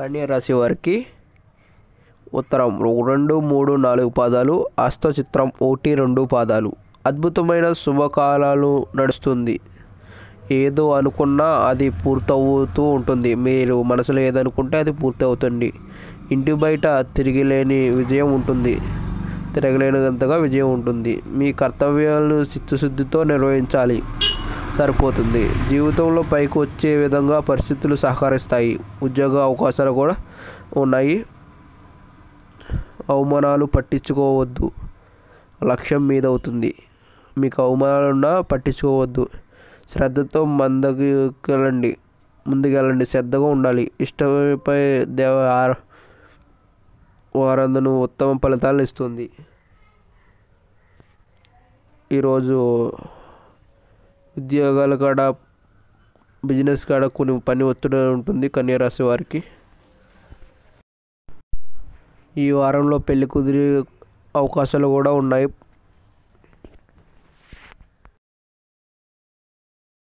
కన్యరాశి వారికి ఉత్తరం రెండు మూడు నాలుగు పాదాలు అస్త చిత్రం ఒకటి రెండు పాదాలు. అద్భుతమైన శుభకాలాలు నడుస్తుంది. ఏదో అనుకున్నా అది పూర్తవుతూ ఉంటుంది. మీరు మనసులో ఏదనుకుంటే అది పూర్తి అవుతుంది ఇంటి బయట తిరిగిలేని విజయం ఉంటుంది. తిరగలేనంతగా విజయం ఉంటుంది. మీ కర్తవ్యాలను చిత్తశుద్ధితో నిర్వహించాలి. సరిపోతుంది. జీవితంలో పైకి వచ్చే విధంగా పరిస్థితులు సహకరిస్తాయి. ఉద్యోగ అవకాశాలు కూడా ఉన్నాయి. అవమానాలు పట్టించుకోవద్దు. లక్ష్యం మీద అవుతుంది. మీకు అవమానాలు ఉన్నా పట్టించుకోవద్దు. శ్రద్ధతో మందకెళ్ళండి. ముందుకెళ్ళండి. శ్రద్ధగా ఉండాలి. ఇష్టపై దేవ వారందను ఉత్తమ ఫలితాలను ఇస్తుంది. ఈరోజు ఉద్యోగాల కాడ బిజినెస్ కాడ కొన్ని పని ఒత్తిడి ఉంటుంది కన్యరాశి వారికి. ఈ వారంలో పెళ్ళి కుదిరి అవకాశాలు కూడా ఉన్నాయి.